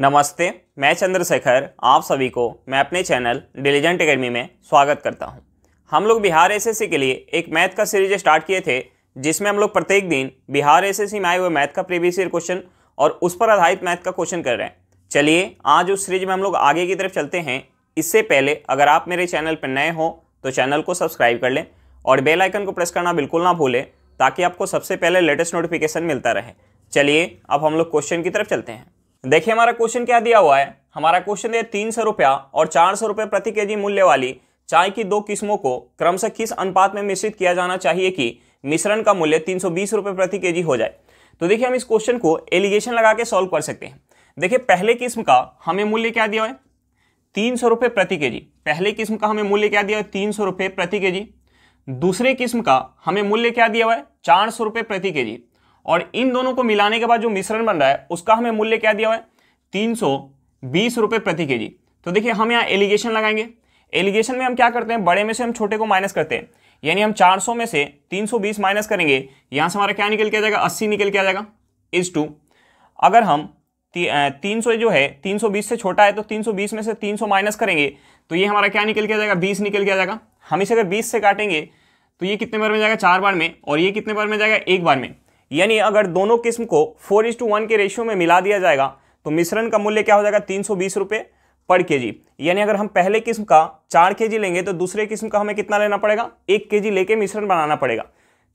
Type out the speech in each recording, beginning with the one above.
नमस्ते, मैं चंद्रशेखर, आप सभी को मैं अपने चैनल डिलीजेंट एकेडमी में स्वागत करता हूँ। हम लोग बिहार एसएससी के लिए एक मैथ का सीरीज़ स्टार्ट किए थे, जिसमें हम लोग प्रत्येक दिन बिहार एसएससी में आए हुए मैथ का प्रीवियस ईयर क्वेश्चन और उस पर आधारित मैथ का क्वेश्चन कर रहे हैं। चलिए, आज उस सीरीज़ में हम लोग आगे की तरफ़ चलते हैं। इससे पहले अगर आप मेरे चैनल पर नए हों तो चैनल को सब्सक्राइब कर लें और बेल आइकन को प्रेस करना बिल्कुल ना भूलें, ताकि आपको सबसे पहले लेटेस्ट नोटिफिकेशन मिलता रहे। चलिए, अब हम लोग क्वेश्चन की तरफ़ चलते हैं। देखिए, हमारा क्वेश्चन क्या दिया हुआ है? हमारा क्वेश्चन है तीन सौ रुपया और चार सौ रुपये प्रति केजी मूल्य वाली चाय की दो किस्मों को क्रमशः किस अनुपात में मिश्रित किया जाना चाहिए कि मिश्रण का मूल्य तीन सौ प्रति केजी हो जाए? तो देखिए, हम इस क्वेश्चन को एलिगेशन लगा के सॉल्व कर सकते हैं। देखिए, पहले किस्म का हमें मूल्य क्या दिया है? तीन सौ रुपये प्रति केजी। पहले किस्म का हमें मूल्य क्या दिया है? तीन सौ रुपये प्रति केजी। दूसरे किस्म का हमें मूल्य क्या दिया हुआ है? चार सौ रुपये प्रति केजी। और इन दोनों को मिलाने के बाद जो मिश्रण बन रहा है, उसका हमें मूल्य क्या दिया हुआ है? तीन सौ बीस रुपये प्रति के जी तो देखिए, हम यहाँ एलिगेशन लगाएँगे। एलिगेशन में हम क्या करते हैं? बड़े में से हम छोटे को माइनस करते हैं। यानी हम 400 में से 320 माइनस करेंगे, यहाँ से हमारा क्या निकल के आ जाएगा? 80 निकल के आ जाएगा। Is to. अगर हम तीन सौ जो है 320 से छोटा है तो 320 में से 300 माइनस करेंगे तो ये हमारा क्या निकल के आ जाएगा? 20 निकल के आ जाएगा। हम इसे अगर 20 से काटेंगे तो ये कितने बार में जाएगा? चार बार में। और ये कितने बार में जाएगा? एक बार में। यानी अगर दोनों किस्म को फोर इज़ टू वन के रेशियो में मिला दिया जाएगा तो मिश्रण का मूल्य क्या हो जाएगा? तीन सौ बीस रुपये पर के जी यानी अगर हम पहले किस्म का चार के जी लेंगे तो दूसरे किस्म का हमें कितना लेना पड़ेगा? एक के जी लेके मिश्रण बनाना पड़ेगा।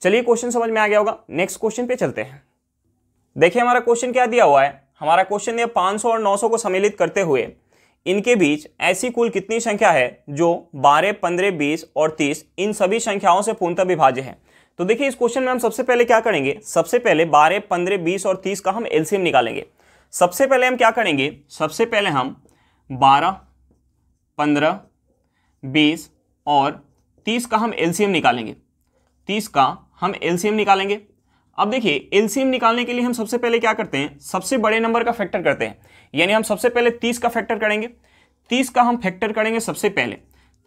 चलिए क्वेश्चन समझ में आ गया होगा। नेक्स्ट क्वेश्चन पे चलते हैं। देखिए हमारा क्वेश्चन क्या दिया हुआ है? हमारा क्वेश्चन है 500 और 900 को सम्मिलित करते हुए इनके बीच ऐसी कुल कितनी संख्या है जो 12, 15, 20 और 30 इन सभी संख्याओं से पूर्णतः विभाज्य है? तो देखिए इस क्वेश्चन में हम सबसे पहले क्या करेंगे? सबसे पहले 12, 15, 20 और 30 का हम एलसीएम निकालेंगे। सबसे पहले हम क्या करेंगे? सबसे पहले हम 12, 15, 20 और 30 का हम एलसीएम निकालेंगे। 30 का हम एलसीएम निकालेंगे। अब देखिए एलसीएम निकालने के लिए हम सबसे पहले क्या करते हैं? सबसे बड़े नंबर का फैक्टर करते हैं। यानी हम सबसे पहले 30 का फैक्टर करेंगे। 30 का हम फैक्टर करेंगे सबसे पहले।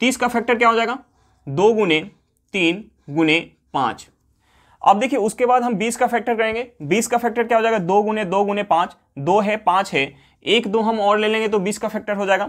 30 का फैक्टर क्या हो जाएगा? दो गुने तीन गुने पाँच। अब देखिए, उसके बाद हम 20 का फैक्टर करेंगे। 20 का फैक्टर क्या हो जाएगा? दो गुने दो गुने पाँच। दो है, पाँच है। एक, दो हम और ले लेंगे तो 20 का फैक्टर हो जाएगा।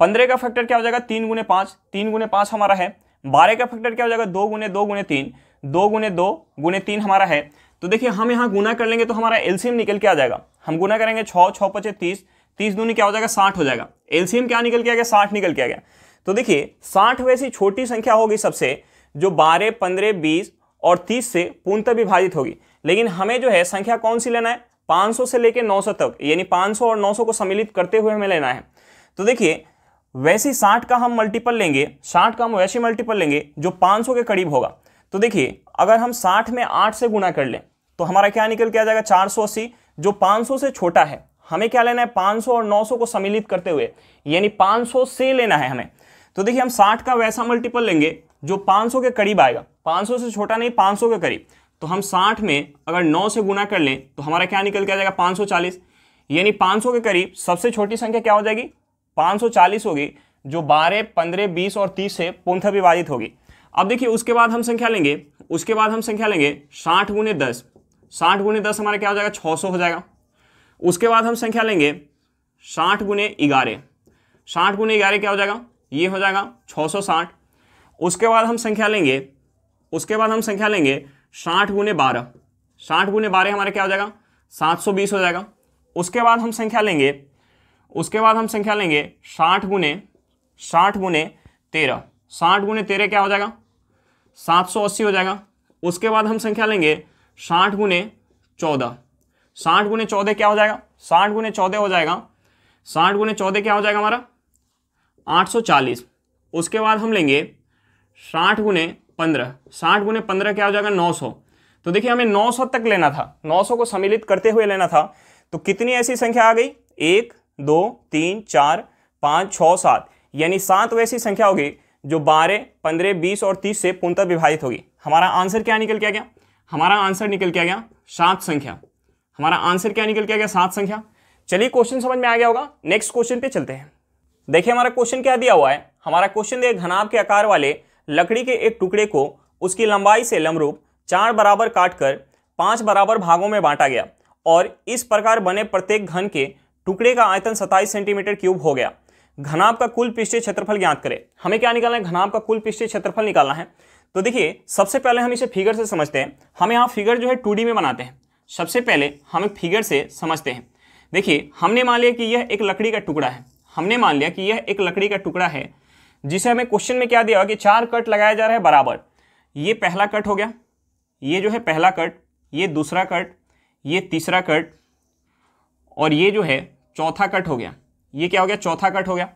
पंद्रह का फैक्टर क्या हो जाएगा? तीन गुने पाँच। तीन गुने पाँच हमारा है। बारह का फैक्टर क्या हो जाएगा? दो गुने दो गुने तीन। दो गुने दो गुने तीन हमारा है। तो देखिए, हम यहाँ गुना कर लेंगे तो हमारा एलसीएम निकल के आ जाएगा। हम गुना करेंगे छः छः पचे तीस। तीस दूनी क्या हो जाएगा? साठ हो जाएगा। एलसीएम क्या निकल के आ गया? साठ निकल के आ गया। तो देखिए, साठ वैसी छोटी संख्या होगी सबसे, जो बारह, पंद्रह, बीस और तीस से पूर्णतः विभाजित होगी। लेकिन हमें जो है, संख्या कौन सी लेना है? 500 से लेकर 900 तक, यानी 500 और 900 को सम्मिलित करते हुए हमें लेना है। तो देखिए, वैसी 60 का हम मल्टीपल लेंगे 60 का हम वैसे मल्टीपल लेंगे, जो 500 के करीब होगा। तो देखिए, अगर हम 60 में 8 से गुना कर लें तो हमारा क्या निकल के आ जाएगा? 480 जो 500 से छोटा है। हमें क्या लेना है? 500 और 900 को सम्मिलित करते हुए, यानी 500 से लेना है हमें। तो देखिए, हम 60 का वैसा मल्टीपल लेंगे, जो 500 के करीब आएगा। 500 से छोटा नहीं 500 के करीब। तो हम 60 में अगर 9 से गुना कर लें तो हमारा क्या निकल के आ जाएगा? 540 यानी 500 के करीब सबसे छोटी संख्या क्या हो जाएगी? 540 होगी जो 12, 15, 20 और 30 से पूर्णतः विभाजित होगी। अब देखिए उसके बाद हम संख्या लेंगे। उसके बाद हम संख्या लेंगे साठ गुने दस। साठ गुने दस हमारा क्या हो जाएगा? छः सौ हो जाएगा। उसके बाद हम संख्या लेंगे साठ गुने ग्यारह। साठ गुने ग्यारह क्या हो जाएगा? ये हो जाएगा छः सौ साठ। उसके बाद हम संख्या लेंगे उसके बाद हम संख्या लेंगे साठ गुने बारह। साठ गुने बारह हमारे क्या हो जाएगा? सात सौ बीस हो जाएगा। उसके बाद हम संख्या लेंगे, उसके बाद हम संख्या लेंगे साठ गुने साठ गुने तेरह। साठ गुने तेरह क्या हो जाएगा? सात सौ अस्सी हो जाएगा। उसके बाद हम संख्या लेंगे साठ गुने चौदह। साठ गुने चौदह क्या हो जाएगा? साठ गुने चौदह हो जाएगा। साठ गुने चौदह क्या हो जाएगा हमारा? आठ सौ चालीस। उसके बाद हम लेंगे साठ गुने पंद्रह। साठ गुने पंद्रह क्या हो जाएगा? नौ सौ। तो देखिए, हमें नौ सौ तक लेना था। नौ सौ को सम्मिलित करते हुए लेना था। तो कितनी ऐसी संख्या आ गई? एक, दो, तीन, चार, पाँच छः सात। यानी सात वैसी संख्या होगी जो बारह, पंद्रह, बीस और तीस से पूर्णतः विभाजित होगी। हमारा आंसर क्या निकल के आ गया? हमारा आंसर निकल के आ गया सात संख्या। हमारा आंसर क्या निकल के आ गया? सात संख्या। चलिए क्वेश्चन समझ में आ गया होगा। नेक्स्ट क्वेश्चन पे चलते हैं। देखिए, हमारा क्वेश्चन क्या दिया हुआ है? हमारा क्वेश्चन दिया घनाभ के आकार वाले लकड़ी के एक टुकड़े को उसकी लंबाई से लंबरूप चार बराबर काटकर पाँच बराबर भागों में बांटा गया और इस प्रकार बने प्रत्येक घन के टुकड़े का आयतन सत्ताईस सेंटीमीटर क्यूब हो गया। घनाभ का कुल पृष्ठीय क्षेत्रफल ज्ञात करें। हमें क्या निकालना है? घनाभ का कुल पृष्ठीय क्षेत्रफल निकालना है। तो देखिए, सबसे पहले हम इसे फिगर से समझते हैं। हम यहाँ फिगर जो है टू में बनाते हैं। सबसे पहले हम फिगर से समझते हैं। देखिए, हमने मान लिया कि यह एक लकड़ी का टुकड़ा है। हमने मान लिया कि यह एक लकड़ी का टुकड़ा है। जिसे हमें क्वेश्चन में क्या दिया? कि चार कट लगाया जा रहा है बराबर। ये पहला कट हो गया। ये जो है पहला कट ये दूसरा कट ये तीसरा कट और ये जो है चौथा कट हो गया। ये क्या हो गया? चौथा कट हो गया।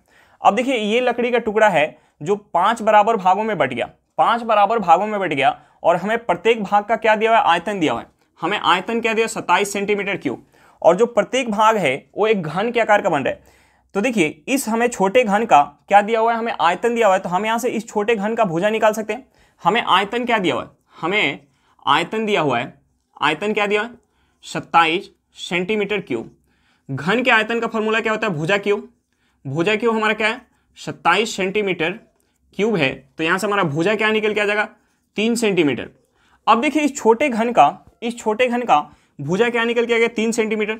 अब देखिए, ये लकड़ी का टुकड़ा है जो पाँच बराबर भागों में बट गया। पाँच बराबर भागों में बट गया और हमें प्रत्येक भाग का क्या दिया हुआ है? आयतन दिया हुआ है। हमें आयतन क्या दिया? सत्ताईस सेंटीमीटर क्यूब। और जो प्रत्येक भाग है, वो एक घन के आकार का बन रहा है। तो देखिए, इस हमें छोटे घन का क्या दिया हुआ है? हमें आयतन दिया हुआ है। तो हम यहाँ से इस छोटे घन का भुजा निकाल सकते हैं। हमें आयतन क्या दिया हुआ है? हमें आयतन दिया हुआ है। आयतन क्या दिया सत्ताईस सेंटीमीटर क्यूब। घन के आयतन का फॉर्मूला क्या होता है? भुजा क्यूब। भुजा क्यूब हमारा क्या है? सत्ताईस सेंटीमीटर क्यूब है। तो यहाँ से हमारा भुजा क्या निकल के आ जाएगा? तीन सेंटीमीटर। अब देखिए, इस छोटे घन का, इस छोटे घन का भुजा क्या निकल के आ गया? तीन सेंटीमीटर।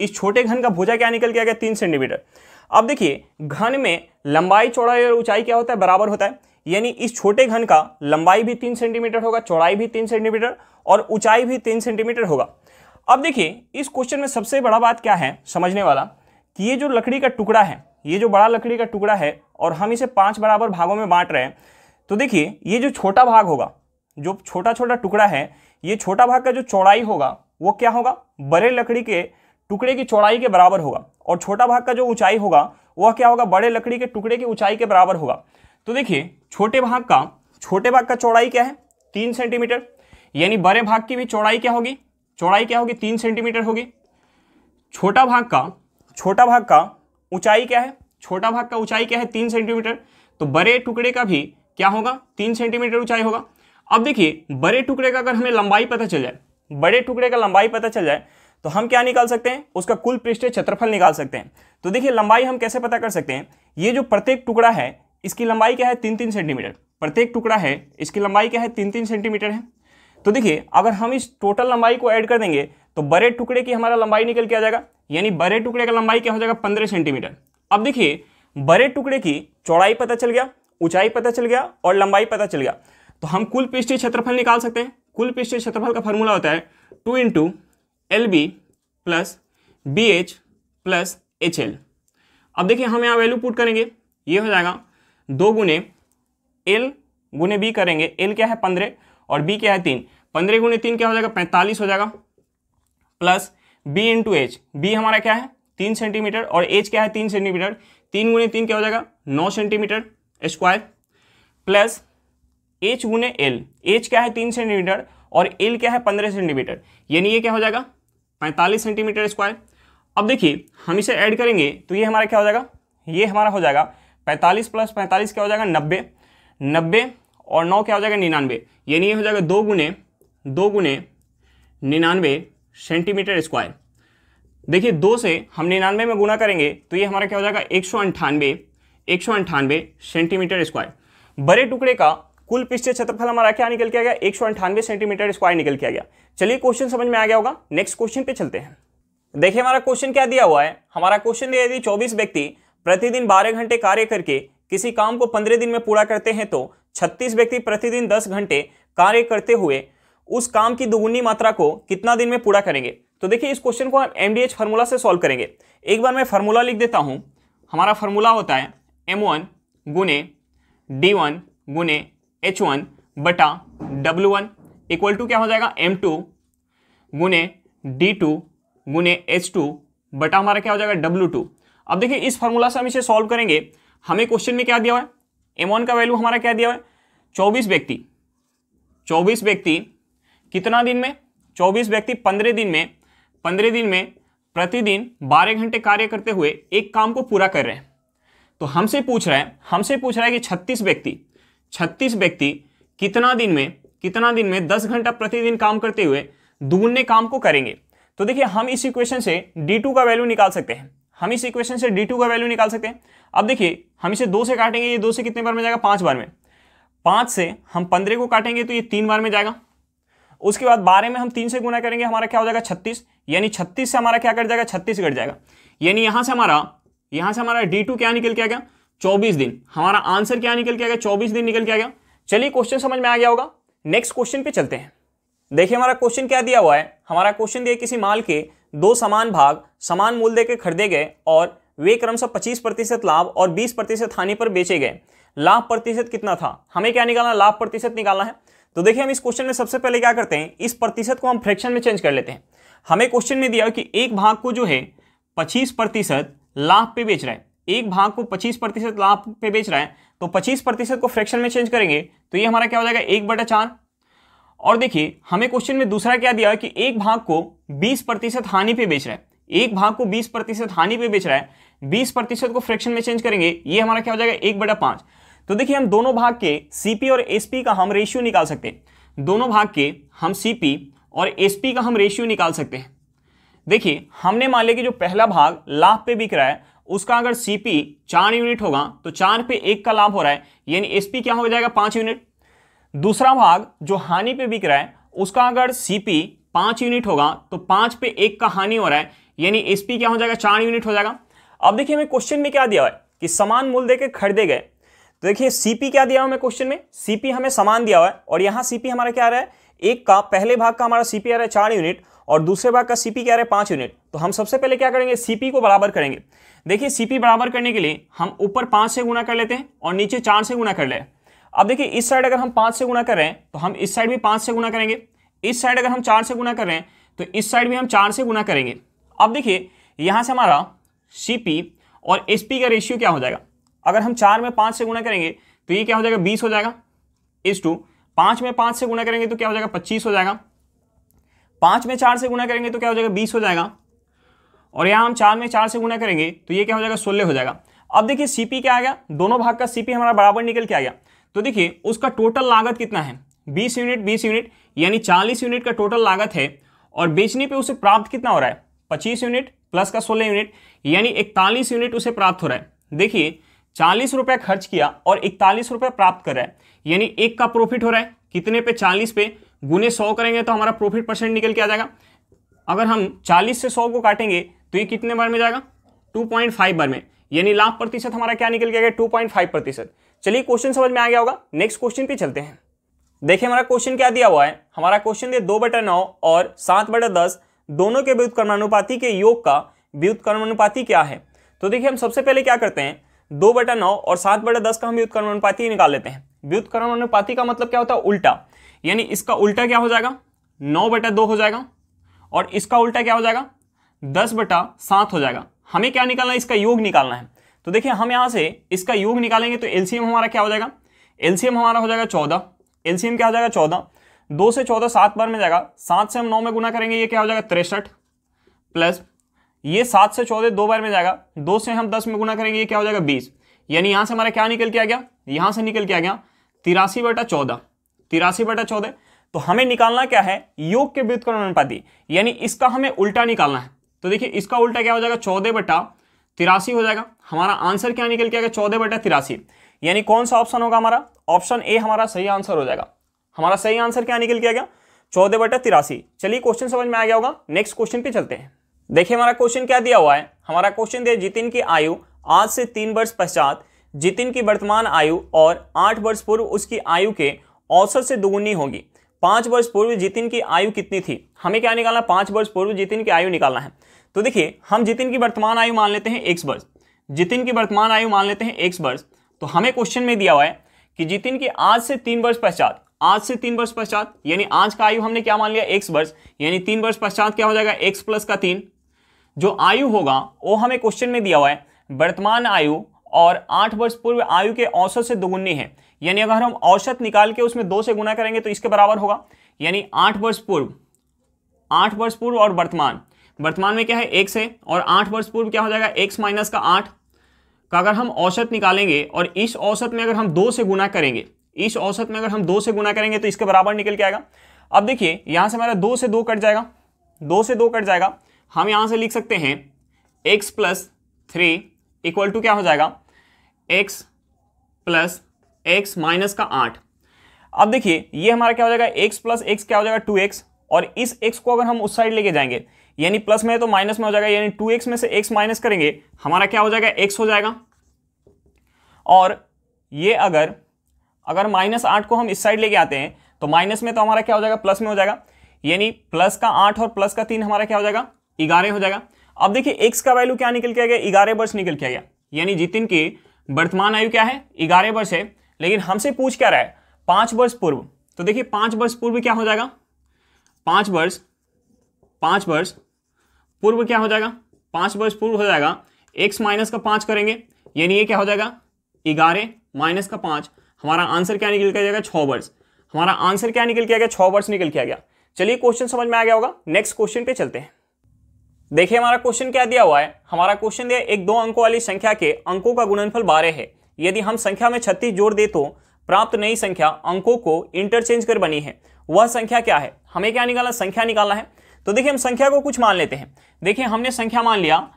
इस छोटे घन का भुजा क्या निकल के आ गया? तीन सेंटीमीटर। अब देखिए, घन में लंबाई, चौड़ाई और ऊंचाई क्या होता है? बराबर होता है। यानी इस छोटे घन का लंबाई भी तीन सेंटीमीटर होगा, चौड़ाई भी तीन सेंटीमीटर और ऊंचाई भी तीन सेंटीमीटर होगा। अब देखिए, इस क्वेश्चन में सबसे बड़ा बात क्या है समझने वाला? कि ये जो लकड़ी का टुकड़ा है, ये जो बड़ा लकड़ी का टुकड़ा है और हम इसे पाँच बराबर भागों में बांट रहे हैं तो देखिए, ये जो छोटा भाग होगा, जो छोटा छोटा टुकड़ा है, ये छोटा भाग का जो चौड़ाई होगा, वो क्या होगा? बड़े लकड़ी के टुकड़े की चौड़ाई के बराबर होगा और छोटा भाग का जो ऊंचाई होगा, वह क्या होगा? बड़े लकड़ी के टुकड़े की ऊंचाई के बराबर होगा। तो देखिए, छोटे भाग का, छोटे भाग का चौड़ाई क्या है? तीन सेंटीमीटर। यानी बड़े भाग की भी चौड़ाई क्या होगी? चौड़ाई क्या होगी? तीन सेंटीमीटर होगी। छोटा भाग का, छोटा भाग का ऊंचाई क्या है? छोटा भाग का ऊंचाई क्या है? तीन सेंटीमीटर। तो बड़े टुकड़े का भी क्या होगा? तीन सेंटीमीटर ऊंचाई होगा। अब देखिए, बड़े टुकड़े का अगर हमें लंबाई पता चल जाए, बड़े टुकड़े का लंबाई पता चल जाए तो हम क्या निकाल सकते हैं? उसका कुल पृष्ठ क्षेत्रफल निकाल सकते हैं। तो देखिए, लंबाई हम कैसे पता कर सकते हैं? ये जो प्रत्येक टुकड़ा है, इसकी लंबाई क्या है? तीन तीन सेंटीमीटर। प्रत्येक टुकड़ा है, इसकी लंबाई क्या है? तीन तीन सेंटीमीटर है। तो देखिए, अगर हम इस टोटल लंबाई को ऐड कर देंगे तो बड़े टुकड़े की हमारा लंबाई निकल के आ जाएगा। यानी बड़े टुकड़े का लंबाई क्या हो जाएगा? पंद्रह सेंटीमीटर। अब देखिए, बड़े टुकड़े की चौड़ाई पता चल गया, ऊंचाई पता चल गया और लंबाई पता चल गया। तो हम कुल पृष्ठीय क्षेत्रफल निकाल सकते हैं। कुल पृष्ठीय क्षेत्रफल का फॉर्मूला होता है two into L B plus B H plus H L अब देखिए हम यहाँ वैल्यू पुट करेंगे, ये हो जाएगा दो गुने एल गुने बी करेंगे। एल क्या है? पंद्रह। और बी क्या है? तीन। पंद्रह गुने तीन क्या हो जाएगा? पैंतालीस हो जाएगा। Plus B into H B हमारा क्या है? तीन सेंटीमीटर और एच क्या है? तीन सेंटीमीटर तीन गुने तीन क्या हो जाएगा? नौ सेंटीमीटर स्क्वायर प्लस एच गुने एल एच क्या है? तीन सेंटीमीटर और एल क्या है? पंद्रह सेंटीमीटर। यानी ये क्या हो जाएगा? पैंतालीस सेंटीमीटर स्क्वायर। अब देखिए, हम इसे ऐड करेंगे तो ये हमारा क्या हो जाएगा? ये हमारा हो जाएगा पैंतालीस प्लस पैंतालीस क्या हो जाएगा? नब्बे। नब्बे और नौ क्या हो जाएगा? निन्यानवे। यानी ये हो जाएगा दो गुने दो गुने निन्यानवे सेंटीमीटर स्क्वायर। देखिए, दो से हम निन्यानवे में गुना करेंगे तो ये हमारा क्या हो जाएगा? एक सौ अंठानवे, एक सौ अंठानवे सेंटीमीटर स्क्वायर। बड़े टुकड़े का कुल पृष्ठीय क्षेत्रफल हमारा क्या निकल के आ गया? एक सौ अंठानवे सेंटीमीटर स्क्वायर निकल के आ गया। चलिए क्वेश्चन समझ में आ गया होगा। नेक्स्ट क्वेश्चन पे चलते हैं। देखिए, हमारा क्वेश्चन क्या दिया हुआ है? हमारा क्वेश्चन दिया यदि चौबीस व्यक्ति प्रतिदिन बारह घंटे कार्य करके किसी काम को पंद्रह दिन में पूरा करते हैं तो छत्तीस व्यक्ति प्रतिदिन दस घंटे कार्य करते हुए उस काम की दुगुनी मात्रा को कितना दिन में पूरा करेंगे? तो देखिए, इस क्वेश्चन को हम एमडीएच फार्मूला से सॉल्व करेंगे। एक बार मैं फार्मूला लिख देता हूँ। हमारा फार्मूला होता है एम वन गुने डी वन गुने एच वन बटा डब्ल्यू वन इक्वल टू क्या हो जाएगा? एम टू गुने डी टू गुने एच टू बटा हमारा क्या हो जाएगा? डब्ल्यू टू अब देखिए, इस फॉर्मूला से हम इसे सॉल्व करेंगे। हमें क्वेश्चन में क्या दिया हुआ है? एम वन का वैल्यू हमारा क्या दिया हुआ है? चौबीस व्यक्ति। चौबीस व्यक्ति कितना दिन में? चौबीस व्यक्ति पंद्रह दिन में। पंद्रह दिन में प्रतिदिन बारह घंटे कार्य करते हुए एक काम को पूरा कर रहे हैं। तो हमसे पूछ रहा है, हमसे पूछ रहा है कि छत्तीस व्यक्ति छत्तीस व्यक्ति कितना दिन में, कितना दिन में दस घंटा प्रतिदिन काम करते हुए दुगुने काम को करेंगे। तो देखिए, हम इस इक्वेशन से D2 का वैल्यू निकाल सकते हैं। हम इस इक्वेशन से D2 का वैल्यू निकाल सकते हैं। अब देखिए, हम इसे दो से काटेंगे, ये दो से कितने बार में जाएगा? पाँच बार में। पाँच से हम पंद्रह को काटेंगे तो ये तीन बार में जाएगा। उसके बाद बारह में हम तीन से गुना करेंगे, हमारा क्या हो जाएगा? छत्तीस। यानी छत्तीस से हमारा क्या कट जाएगा? छत्तीस कट जाएगा। यानी यहाँ से हमारा, यहाँ से हमारा डी टू क्या निकल के आ गया? चौबीस दिन। हमारा आंसर क्या निकल के आ गया? चौबीस दिन निकल के आ गया। चलिए क्वेश्चन समझ में आ गया होगा। नेक्स्ट क्वेश्चन पे चलते हैं। देखिए, हमारा क्वेश्चन क्या दिया हुआ है? हमारा क्वेश्चन दिया किसी माल के दो समान भाग, समान मूल्य देकर खरीदे गए और वे क्रमशः पच्चीस प्रतिशत लाभ और बीस प्रतिशत हानि पर बेचे गए। लाभ प्रतिशत कितना था? हमें क्या निकालना लाभ प्रतिशत निकालना है। तो देखिए, हम इस क्वेश्चन में सबसे पहले क्या करते हैं? इस प्रतिशत को हम फ्रैक्शन में चेंज कर लेते हैं। हमें क्वेश्चन में दिया कि एक भाग को जो है पच्चीस प्रतिशत लाभ पे बेच रहा है। एक भाग को पच्चीस प्रतिशत लाभ पे बेच रहा है तो पच्चीस प्रतिशत को फ्रैक्शन में चेंज करेंगे तो ये हमारा क्या हो जाएगा? एक बटा चार। और देखिए, हमें क्वेश्चन में दूसरा क्या दिया कि एक भाग को बीस प्रतिशत हानि पे बेच रहा है। एक भाग को बीस प्रतिशत हानि पे बेच रहा है। बीस प्रतिशत को फ्रैक्शन में चेंज करेंगे, ये हमारा क्या हो जाएगा? एक बटा पाँच। तो देखिए, हम दोनों भाग के सीपी और एसपी का हम रेशियो निकाल सकते हैं। दोनों भाग के हम सीपी और एसपी का हम रेशियो निकाल सकते हैं। देखिए, हमने मान लिया कि जो पहला भाग लाभ पे बिक रहा है उसका अगर सीपी चार यूनिट होगा तो चार पे एक का लाभ हो रहा है, यानी एसपी क्या हो जाएगा? पाँच यूनिट। दूसरा भाग जो हानि पे बिक रहा है, उसका अगर सीपी पाँच यूनिट होगा तो पाँच पे एक का हानि हो रहा है, यानी एसपी क्या हो जाएगा? चार यूनिट हो जाएगा। अब देखिए हमें क्वेश्चन में क्या दिया हुआ है कि समान मूल्य देकर खरीदे गए। तो देखिए सीपी क्या दिया हुआ हमें क्वेश्चन में? सीपी हमें समान दिया हुआ है, और यहाँ सीपी हमारा क्या आ रहा है? एक का, पहले भाग का हमारा सीपी आ रहा है चार यूनिट और दूसरे भाग का सीपी क्या रहा? है पाँच यूनिट तो हम सबसे पहले क्या करेंगे? सीपी को बराबर करेंगे। देखिए सीपी बराबर करने के लिए हम ऊपर पाँच से गुना कर लेते हैं और नीचे चार से गुना कर ले। अब देखिए, इस साइड अगर हम पाँच से गुना कर रहे हैं तो हम इस साइड भी पाँच से गुना करेंगे। इस साइड अगर हम चार से गुना कर रहे हैं तो इस साइड भी हम चार से गुना करेंगे। अब देखिए, यहाँ से हमारा सीपी और एसपी का रेशियो क्या हो जाएगा? अगर हम चार में पाँच से गुना करेंगे तो ये क्या हो जाएगा? बीस हो जाएगा। इस टू पाँच में पाँच से गुना करेंगे तो क्या हो जाएगा? पच्चीस हो जाएगा। पाँच में चार से गुना करेंगे तो क्या हो जाएगा? बीस हो जाएगा। और यहाँ हम चार में चार से गुना करेंगे तो ये क्या हो जाएगा? सोलह हो जाएगा। अब देखिए सीपी क्या आ गया? दोनों भाग का सीपी हमारा बराबर निकल के आ गया। तो देखिए, उसका टोटल लागत कितना है? बीस यूनिट बीस यूनिट यानी चालीस यूनिट का टोटल लागत है और बेचने पे उसे प्राप्त कितना हो रहा है? पच्चीस यूनिट प्लस का सोलह यूनिट यानी इकतालीस यूनिट उसे प्राप्त हो रहा है। देखिए, चालीस रुपया खर्च किया और इकतालीस रुपया प्राप्त कर रहा है। यानी एक का प्रॉफिट हो रहा है। कितने पे? चालीस पे। गुने सौ करेंगे तो हमारा प्रॉफिट परसेंट निकल के आ जाएगा। अगर हम चालीस से सौ को काटेंगे तो ये कितने बार में जाएगा? टू पॉइंट फाइव बार में। यानी लाभ प्रतिशत हमारा क्या निकल के गया? टू पॉइंट फाइव प्रतिशत। चलिए क्वेश्चन समझ में आ गया होगा। नेक्स्ट क्वेश्चन पे चलते हैं। देखिए, हमारा क्वेश्चन क्या दिया हुआ है? हमारा क्वेश्चन दिया दो बटा नौ और सात बटा दस, दोनों के व्युत्क्रमानुपाती के योग का व्युत्क्रमानुपाती क्या है? तो देखिए, हम सबसे पहले क्या करते हैं? दो बटा नौ और सात बटा दस का हम व्युत्क्रमानुपाती निकाल लेते हैं। व्युत्क्रमानुपाती का मतलब क्या होता है? उल्टा। यानी इसका उल्टा क्या हो जाएगा? नौ बटा दो हो जाएगा। और इसका उल्टा क्या हो जाएगा? दस बटा सात हो जाएगा। हमें क्या निकालना है? इसका योग निकालना है। तो देखिए, हम यहाँ से इसका योग निकालेंगे तो एलसीएम हमारा क्या हो जाएगा? एलसीएम हमारा हो जाएगा चौदह। एलसीएम क्या हो जाएगा? चौदह। दो से चौदह सात बार में जाएगा। सात से हम नौ में गुना करेंगे, ये क्या हो जाएगा? तिरसठ प्लस ये सात से चौदह दो बार में जाएगा। दो से हम दस में गुना करेंगे, ये क्या हो जाएगा? बीस। यानी यहाँ से हमारा क्या निकल के आ गया? यहाँ से निकल के आ गया तिरासी बटा चौदह। तिरासी बटा चौदह। तो हमें निकालना क्या है? योग के व्युत्क्रम अनुपाति। यानी इसका हमें उल्टा निकालना है। तो देखिए, इसका उल्टा क्या हो जाएगा? चौदह बटा तिरासी हो जाएगा। हमारा आंसर क्या निकल के आएगा? चौदह बटा तिरासी। यानी कौन सा ऑप्शन होगा हमारा? ऑप्शन ए हमारा सही आंसर हो जाएगा। हमारा सही आंसर क्या निकल के आ गया चौदह बटा तिरासी। चलिए क्वेश्चन समझ में आ गया होगा। नेक्स्ट क्वेश्चन पे चलते हैं। देखिए, हमारा क्वेश्चन क्या दिया हुआ है? हमारा क्वेश्चन दिया जितिन की आयु आज से तीन वर्ष पश्चात, जितिन की वर्तमान आयु और आठ वर्ष पूर्व उसकी आयु के औसत से दुगुनी होगी। पाँच वर्ष पूर्व जितिन की आयु कितनी थी? हमें क्या निकालना पाँच वर्ष पूर्व जितिन की आयु निकालना है। तो देखिए, हम जितिन की वर्तमान आयु मान लेते हैं एक वर्ष। जितिन की वर्तमान आयु मान लेते हैं एक वर्ष। तो हमें क्वेश्चन में दिया हुआ है कि जितिन की आज से तीन वर्ष पश्चात, आज से तीन वर्ष पश्चात, यानी आज का आयु हमने क्या मान लिया? एक्स वर्ष। यानी तीन वर्ष पश्चात क्या हो जाएगा? एक्स प्लस का तीन। जो आयु होगा, वो हमें क्वेश्चन में दिया हुआ है, वर्तमान आयु और आठ वर्ष पूर्व आयु के औसत से दुगुनी है। यानी अगर हम औसत निकाल के उसमें दो से गुना करेंगे तो इसके बराबर होगा। यानी आठ वर्ष पूर्व, आठ वर्ष पूर्व और वर्तमान। वर्तमान में क्या है? एक से, और आठ वर्ष पूर्व क्या हो जाएगा? एक्स माइनस का आठ। का अगर हम औसत निकालेंगे और इस औसत में अगर हम दो से गुना करेंगे, इस औसत में अगर हम दो से गुना करेंगे तो इसके बराबर निकल के आएगा। अब देखिए, यहाँ से हमारा दो से दो कट जाएगा। दो से दो कट जाएगा। हम यहाँ से लिख सकते हैं X plus three equal to क्या हो जाएगा? एक्स प्लस एक्स माइनस का आठ। अब देखिए, ये हमारा क्या हो जाएगा? एक्स प्लस एक्स क्या हो जाएगा? Two X. और इस एक्स को अगर हम उस साइड लेके जाएँगे, यानी प्लस में तो माइनस में हो जाएगा, यानी टू एक्स में से एक्स माइनस करेंगे, हमारा क्या हो जाएगा? एक्स हो जाएगा। और ये अगर अगर माइनस आठ को हम इस साइड लेके आते हैं तो माइनस में तो हमारा क्या हो जाएगा? प्लस में हो जाएगा। यानी प्लस का आठ और प्लस का तीन हमारा क्या हो जाएगा? ग्यारह हो जाएगा। अब देखिए, एक्स का वैल्यू क्या निकल के आ गया? ग्यारह वर्ष निकल के आ गया। यानी जितिन की वर्तमान आयु क्या है? ग्यारह वर्ष है। लेकिन हमसे पूछ क्या रहा है? पाँच वर्ष पूर्व। तो देखिए, पाँच वर्ष पूर्व क्या हो जाएगा? पाँच वर्ष पाँच वर्ष पूर्व क्या हो जाएगा? पाँच वर्ष पूर्व हो जाएगा एक्स माइनस का पाँच करेंगे, यानी ये क्या हो जाएगा? ग्यारह माइनस का पाँच। हमारा आंसर क्या निकल के जाएगा? छह वर्ष। हमारा आंसर क्या निकल के आ गया? छह वर्ष निकल के आ गया। चलिए क्वेश्चन समझ में आ गया होगा। नेक्स्ट क्वेश्चन पे चलते हैं। देखिए, हमारा क्वेश्चन क्या दिया हुआ है? हमारा क्वेश्चन दिया एक दो अंकों वाली संख्या के अंकों का गुणनफल बारह है। यदि हम संख्या में छत्तीस जोड़ दे तो प्राप्त नई संख्या अंकों को इंटरचेंज कर बनी है। वह संख्या क्या है? हमें क्या निकालना संख्या निकालना है। तो देखिए, हम संख्या को कुछ मान लेते हैं। देखिए, हमने संख्या मान लिया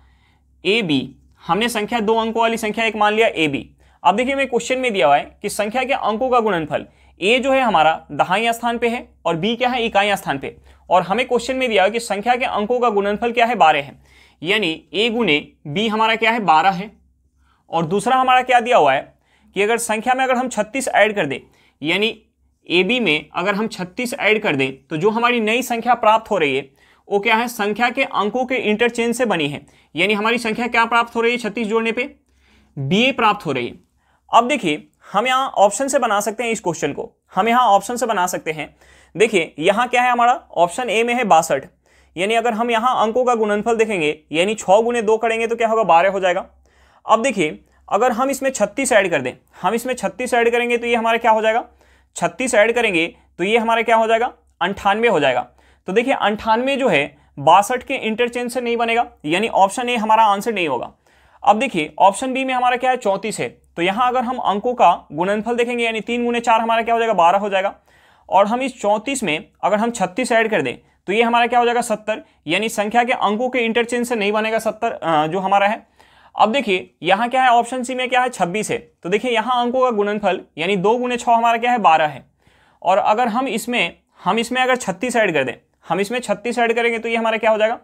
ए बी हमने संख्या दो अंकों वाली संख्या एक मान लिया ए बी अब देखिए मैं क्वेश्चन में दिया हुआ है कि संख्या के अंकों का गुणनफल ए जो है हमारा दहाई स्थान पे है और बी क्या है? इकाई स्थान पे। और हमें क्वेश्चन में दिया है कि संख्या के अंकों का गुणनफल क्या है? बारह है। यानी ए गुने बी हमारा क्या है? बारह है। और दूसरा हमारा क्या दिया हुआ है कि अगर संख्या में अगर हम छत्तीस ऐड कर दें, यानी ए बी में अगर हम छत्तीस ऐड कर दें तो जो हमारी नई संख्या प्राप्त हो रही है, वो क्या है? संख्या के अंकों के इंटरचेंज से बनी है। यानी हमारी संख्या क्या प्राप्त हो रही है छत्तीस जोड़ने पे? बी ए प्राप्त हो रही है। अब देखिए, हम यहाँ ऑप्शन से बना सकते हैं इस क्वेश्चन को। हम यहाँ ऑप्शन से बना सकते हैं। देखिए, यहाँ क्या है हमारा? ऑप्शन ए में है बासठ। यानी अगर हम यहाँ अंकों का गुणनफल देखेंगे, यानी छः गुने दो करेंगे तो क्या होगा? बारह हो जाएगा। अब देखिए, अगर हम इसमें छत्तीस ऐड कर दें, हम इसमें छत्तीस ऐड करेंगे तो ये हमारा क्या हो जाएगा? छत्तीस ऐड करेंगे तो ये हमारा क्या हो जाएगा? अंठानवे हो जाएगा। तो देखिए, अंठानवे जो है, बासठ के इंटरचेंज से नहीं बनेगा, यानी ऑप्शन ए हमारा आंसर नहीं होगा। अब देखिए ऑप्शन बी में हमारा क्या है? चौंतीस है। तो यहाँ अगर हम अंकों का गुणनफल देखेंगे, यानी तीन गुने चार हमारा क्या हो जाएगा? बारह हो जाएगा। और हम इस चौंतीस में अगर हम छत्तीस ऐड कर दें तो ये हमारा क्या हो जाएगा? सत्तर। यानी संख्या के अंकों के इंटरचेंज से नहीं बनेगा सत्तर जो हमारा है। अब देखिए, यहाँ क्या है? ऑप्शन सी में क्या है? छब्बीस है। तो देखिए, यहाँ अंकों का गुणनफल, यानी दो गुने छः हमारा क्या है? बारह है। और अगर हम इसमें हम इसमें अगर छत्तीस ऐड कर दें, हम इसमें छत्तीस ऐड करेंगे तो ये हमारा क्या हो जाएगा?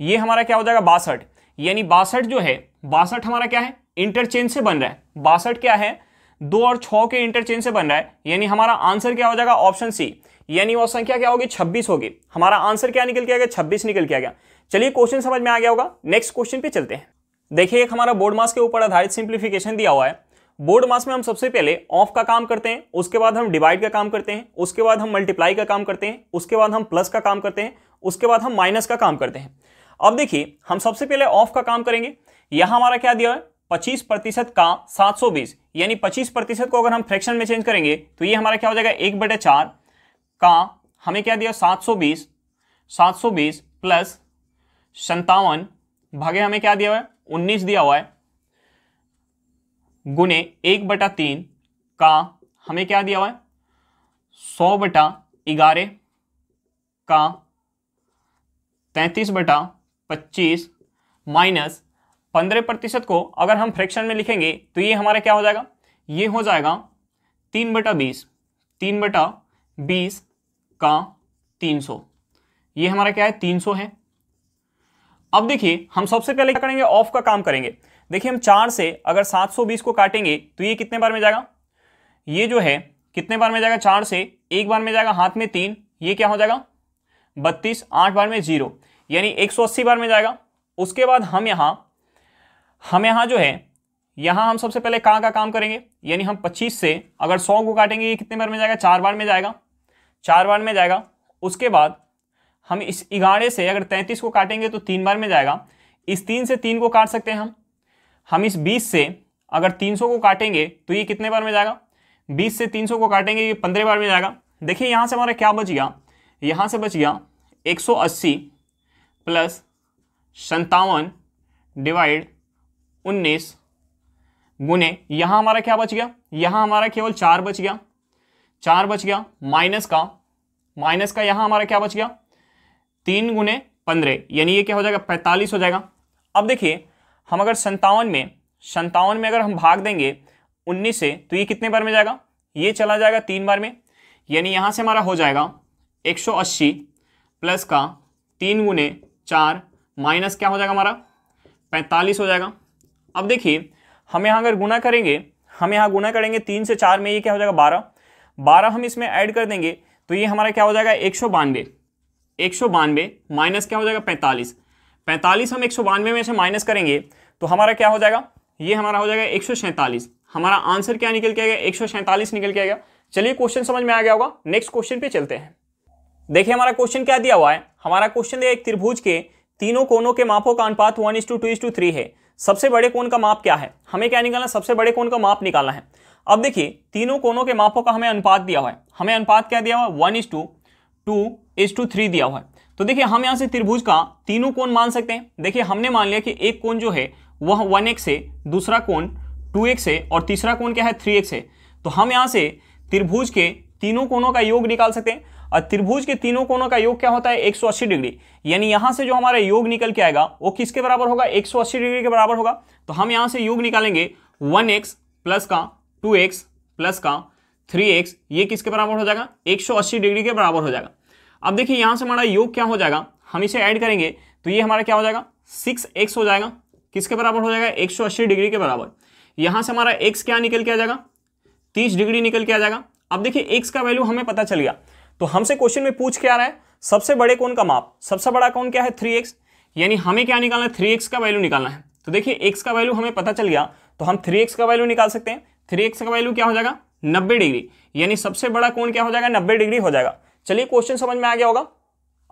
ये हमारा क्या हो जाएगा? बासठ। यानी बासठ जो है, बासठ हमारा क्या है? इंटरचेंज से बन रहा है। बासठ क्या है? दो और छः के इंटरचेंज से बन रहा है। यानी हमारा आंसर क्या हो जाएगा? ऑप्शन सी यानी वो संख्या क्या होगी? छब्बीस होगी। हमारा आंसर क्या निकल के आ गया? छब्बीस निकल के आ गया। चलिए क्वेश्चन समझ में आ गया होगा। नेक्स्ट क्वेश्चन पे चलते हैं। देखिए, एक हमारा बोर्ड मास के ऊपर आधारित सिंप्लीफिकेशन दिया हुआ है। बोर्ड मास में हम सबसे पहले ऑफ़ का काम करते हैं, उसके बाद हम डिवाइड का काम करते हैं, उसके बाद हम मल्टीप्लाई का काम करते हैं, उसके बाद हम प्लस का काम करते हैं, उसके बाद हम माइनस का काम करते हैं। अब देखिए, हम सबसे पहले ऑफ़ का काम करेंगे। यहाँ हमारा क्या दिया है? पच्चीस प्रतिशत का सात सौ बीस, यानी पच्चीस प्रतिशत को अगर हम फ्रैक्शन में चेंज करेंगे तो ये हमारा क्या हो जाएगा? एक बटे चार का हमें क्या दिया? सात सौ बीस, सात सौ बीस प्लस संतावन भागे हमें क्या दिया हुआ है? उन्नीस दिया हुआ है। गुने एक बटा तीन का हमें क्या दिया हुआ है? सौ बटा ग्यारह का तैतीस बटा पच्चीस माइनस पंद्रह प्रतिशत को अगर हम फ्रैक्शन में लिखेंगे तो ये हमारा क्या हो जाएगा? ये हो जाएगा तीन बटा बीस, तीन बटा बीस का तीन सौ। ये हमारा क्या है? तीन सौ है। अब देखिए, हम सबसे पहले क्या करेंगे? ऑफ़ का काम करेंगे। देखिए, हम चार से अगर सात सौ बीस को काटेंगे तो ये कितने बार में जाएगा? ये जो है, कितने बार में जाएगा चार से? एक बार में जाएगा हाथ में तीन, ये क्या हो जाएगा? बत्तीस, आठ बार में ज़ीरो, यानी एक सौ अस्सी बार में जाएगा। उसके बाद हम यहाँ, हम यहाँ जो है, यहाँ हम सबसे पहले कहाँ का काम करेंगे? यानी हम 25 से अगर 100 को काटेंगे, ये कितने बार में जाएगा? चार बार में जाएगा। चार बार में जाएगा। उसके बाद हम इस ग्यारह से अगर 33 को काटेंगे तो तीन बार में जाएगा। इस तीन से तीन को काट सकते हैं हम। हम इस 20 से अगर 300 को काटेंगे तो ये कितने बार में जाएगा? 20 से 300 को काटेंगे, ये पंद्रह बार में जाएगा। देखिए यहाँ से हमारा क्या बच गया? यहाँ से बच गया 180 प्लस संतावन डिवाइड उन्नीस गुने, यहाँ हमारा क्या बच गया? यहाँ हमारा केवल चार बच गया। चार बच गया, माइनस का। माइनस का यहाँ हमारा क्या बच गया? तीन गुने पंद्रह, यानी ये क्या हो जाएगा? पैंतालीस हो जाएगा। अब देखिए, हम अगर संतावन में संतावन में अगर हम भाग देंगे उन्नीस से तो ये कितने बार में जाएगा? ये चला जाएगा तीन बार में, यानी यहाँ से हमारा हो जाएगा 180 प्लस का तीन गुने चार माइनस क्या हो जाएगा हमारा? पैंतालीस हो जाएगा। अब देखिए, हम यहाँ अगर गुना करेंगे, हम यहाँ गुना करेंगे तीन से चार में ये क्या हो जाएगा? बारह। बारह हम इसमें ऐड कर देंगे तो ये हमारा क्या हो जाएगा? एक सौ बानवे। एक सौ बानवे माइनस क्या हो जाएगा? पैंतालीस। पैंतालीस हम एक सौ बानवे में से माइनस करेंगे तो हमारा क्या हो जाएगा? ये हमारा हो जाएगा एक सौ सैंतालीस। हमारा आंसर क्या निकल के आएगा एक सौ सैंतालीस निकल के आएगा चलिए क्वेश्चन समझ में आ गया होगा। नेक्स्ट क्वेश्चन पे चलते हैं। देखिए, हमारा क्वेश्चन क्या दिया हुआ है? हमारा क्वेश्चन एक त्रिभुज के तीनों कोनों के मापों का अनुपात one is to two two is to है। सबसे बड़े कोण का माप क्या है? हमें क्या निकालना सबसे बड़े कोण का माप निकालना है। अब देखिए, तीनों कोनों के मापों का हमें अनुपात दिया हुआ है। हमें अनुपात क्या दिया हुआ है? One is to. Two two is to three हुआ है। तो देखिए, हम यहाँ से त्रिभुज का तीनों कोण मान सकते हैं। देखिए, हमने मान लिया कि एक कोण जो है, वह वन एक्स है, दूसरा कोण टू एक्स है, और तीसरा कोण क्या है, थ्री एक्स है। तो हम यहाँ से त्रिभुज के तीनों कोणों का योग निकाल सकते हैं। और त्रिभुज के तीनों कोणों का योग क्या होता है 180 डिग्री। यानी यहाँ से जो हमारा योग निकल के आएगा, वो किसके बराबर होगा 180 डिग्री के बराबर होगा। तो हम यहाँ से योग निकालेंगे 1x प्लस का 2x प्लस का 3x ये किसके बराबर हो जाएगा 180 डिग्री के बराबर हो जाएगा। अब देखिए यहाँ से हमारा योग क्या हो जाएगा? हम इसे ऐड करेंगे तो ये हमारा क्या हो जाएगा? सिक्स एक्स हो जाएगा। किसके बराबर हो जाएगा? एक सौ अस्सी डिग्री के बराबर। यहाँ से हमारा एक्स क्या निकल के आ जाएगा? तीस डिग्री निकल के आ जाएगा। अब देखिए एक्स का वैल्यू हमें पता चल गया। तो हमसे क्वेश्चन में पूछ क्या रहा है, सबसे बड़े कौन का माप? सबसे बड़ा कौन क्या है? थ्री एक्स यानी हमें क्या निकालना है? थ्री एक्स का वैल्यू निकालना है। तो देखिए एक्स का वैल्यू हमें पता चल गया तो हम थ्री एक्स का वैल्यू निकाल सकते हैं। थ्री एक्स का वैल्यू क्या हो जाएगा? नब्बे डिग्री। यानी सबसे बड़ा कोण क्या हो जाएगा? नब्बे डिग्री हो जाएगा। चलिए क्वेश्चन समझ में आ गया होगा।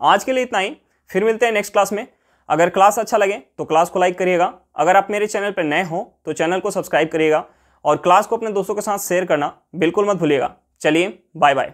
आज के लिए इतना ही। फिर मिलते हैं नेक्स्ट क्लास में। अगर क्लास अच्छा लगे तो क्लास को लाइक करिएगा। अगर आप मेरे चैनल पर नए हो तो चैनल को सब्सक्राइब करिएगा। और क्लास को अपने दोस्तों के साथ शेयर करना बिल्कुल मत भूलिएगा। चलिए बाय बाय